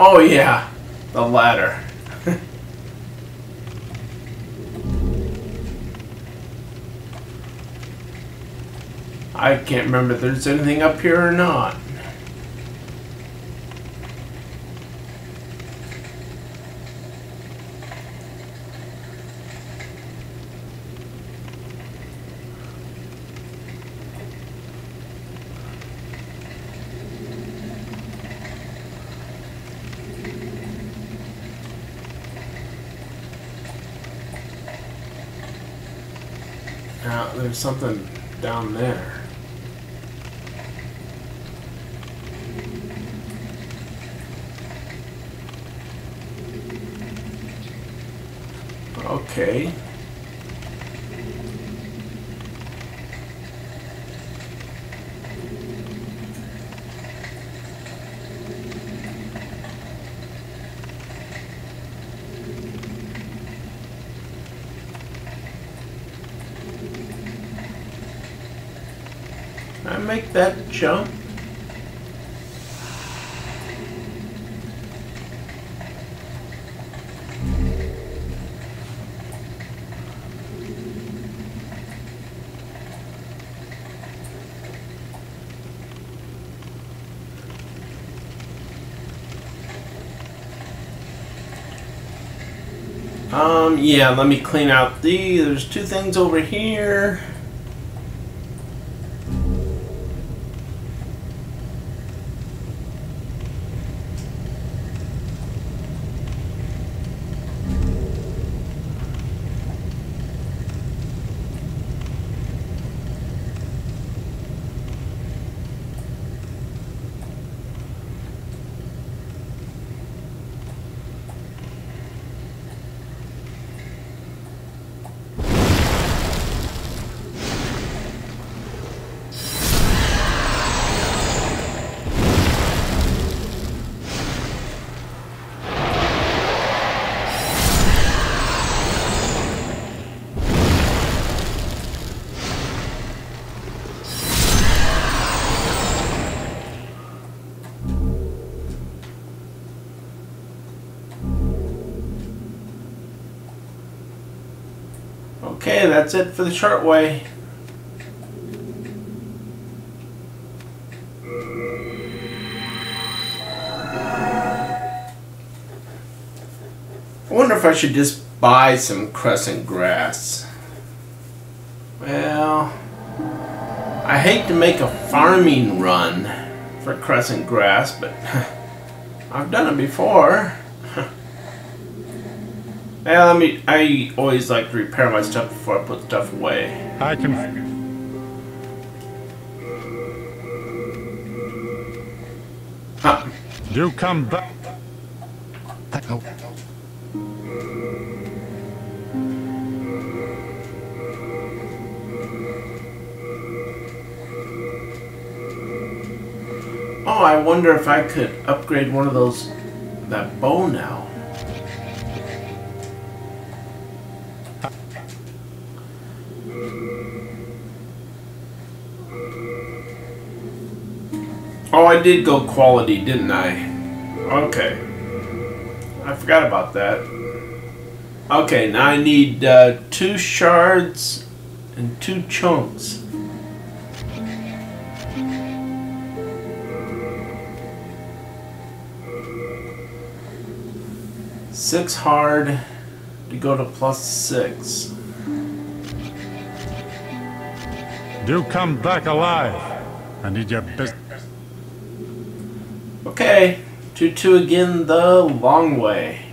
Oh, yeah, the ladder. I can't remember if there's anything up here or not. There's something down there. Okay. Make that jump? Um, yeah, let me clean out the, there's two things over here. Okay, that's it for the short way. I wonder if I should just buy some crescent grass. Well, I hate to make a farming run for crescent grass, but I've done it before. Yeah, let me. I always like to repair my stuff before I put stuff away. I can. Huh. Do come back. Oh, Oh, I wonder if I could upgrade one of those. That bow now. I did go quality, didn't I? Okay. I forgot about that. Okay, now I need uh, two shards and two chunks. Six hard to go to plus six. Do come back alive. I need your business. Okay, 2 2 again the long way.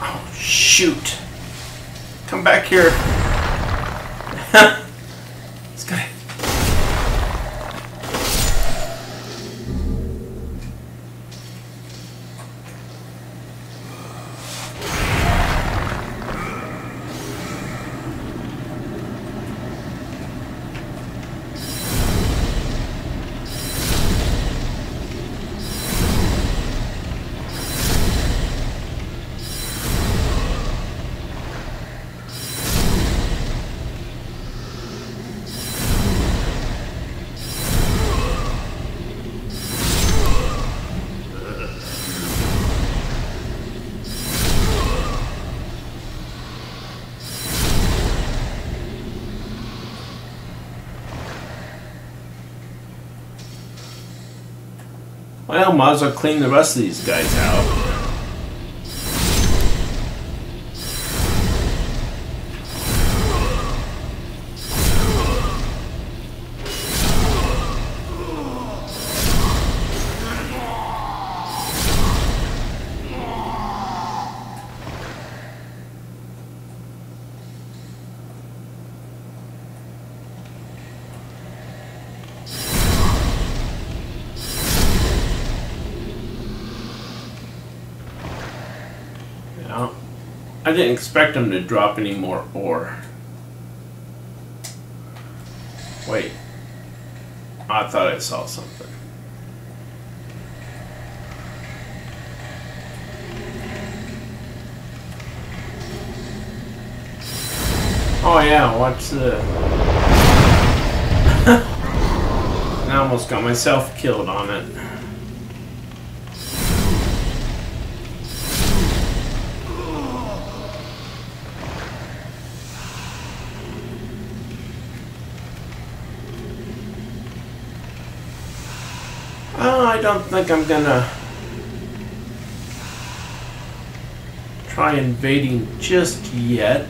Oh, shoot. Come back here. Well, might as well clean the rest of these guys out. I didn't expect him to drop any more ore. Wait. I thought I saw something. Oh yeah, watch the... I almost got myself killed on it. I don't think I'm gonna try invading just yet.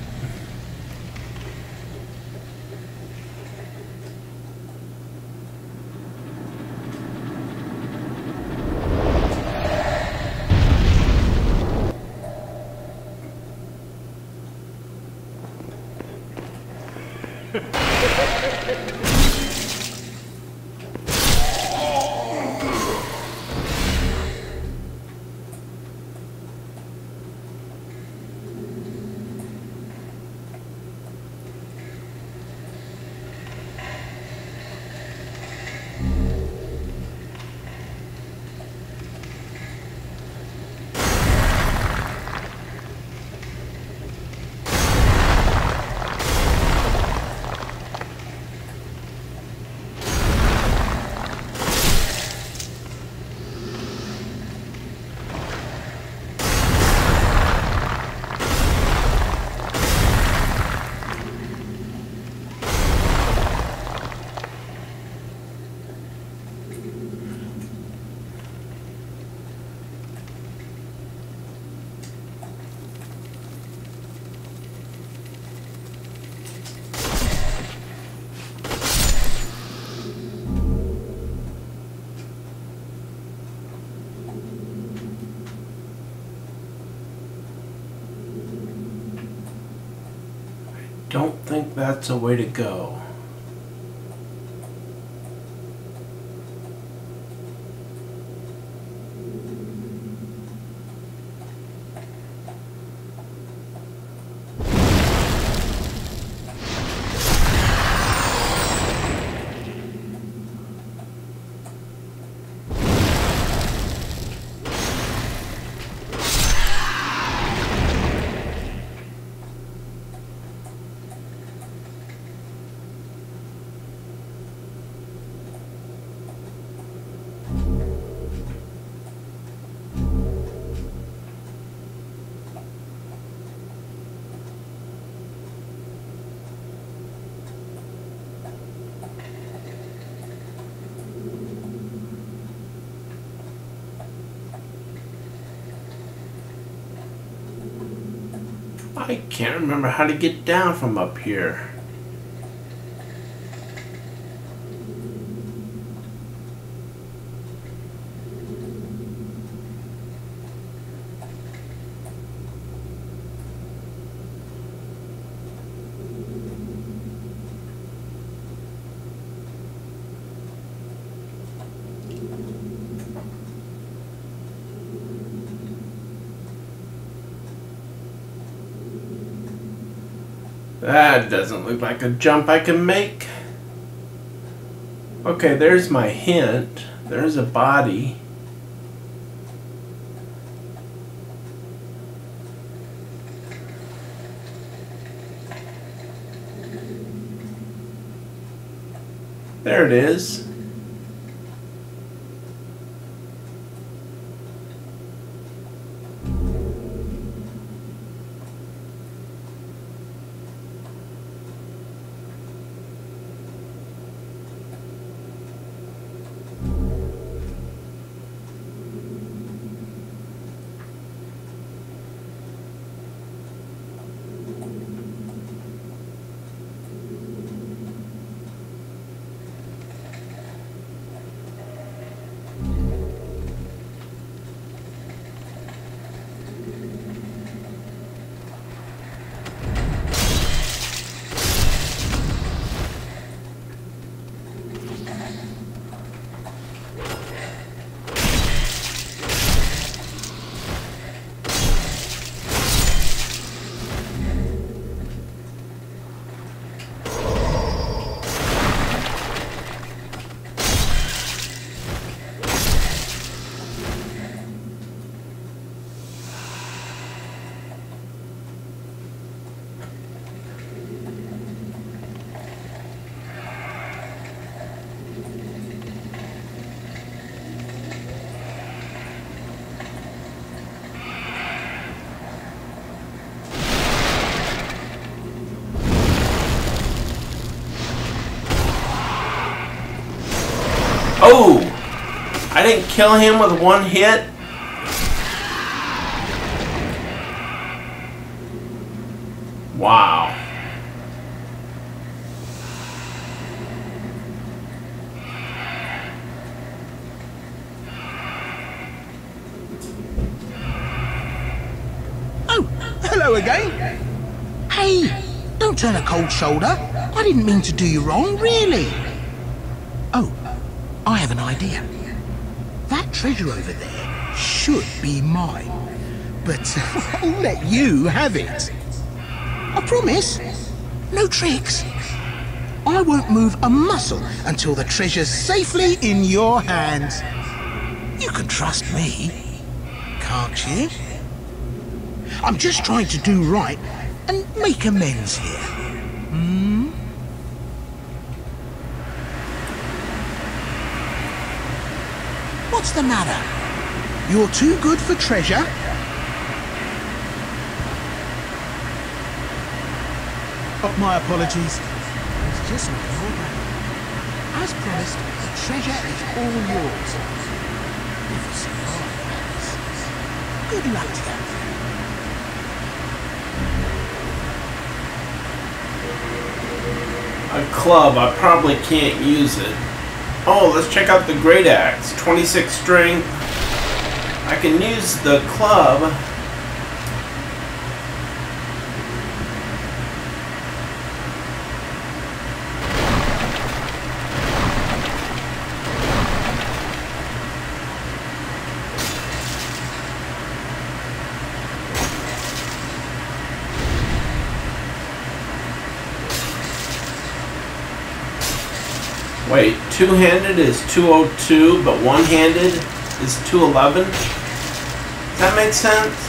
Think that's a way to go. I can't remember how to get down from up here. That doesn't look like a jump I can make. Okay, there's my hint. There's a body. There it is. Oh! I didn't kill him with one hit? Wow. Oh, hello again. Hey, don't turn a cold shoulder. I didn't mean to do you wrong, really. Oh, I have an idea. That treasure over there should be mine. But I'll let you have it. I promise. No tricks. I won't move a muscle until the treasure's safely in your hands. You can trust me, can't you? I'm just trying to do right and make amends here. Hmm? What's the matter? You're too good for treasure? Oh, my apologies. It's just not your. As promised, the treasure is all yours. Good luck to you. A club, I probably can't use it. Oh, let's check out the Great Axe. 26 strength. I can use the club. Wait, two-handed is 202, but one-handed is 211? Does that make sense?